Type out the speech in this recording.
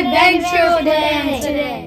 Adventure show dance today.